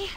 I...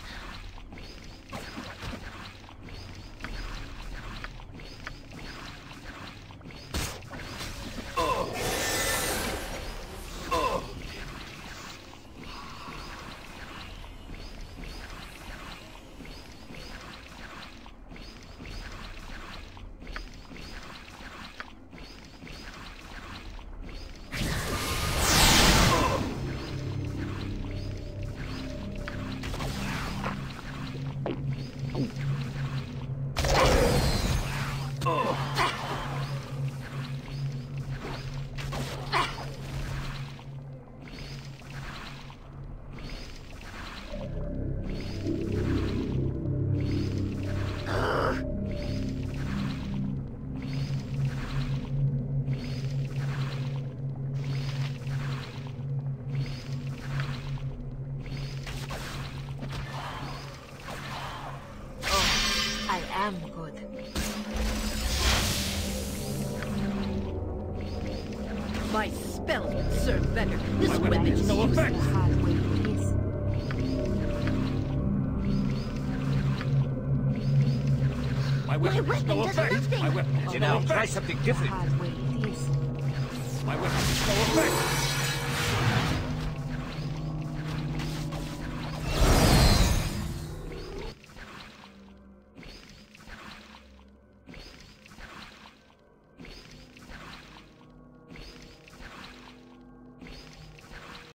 My spell would serve better. This My weapon has no effect. Hard way it is. My weapon has no effect. My weapon has You no know, try effect. something different. Hard way it is. My weapon has no effect.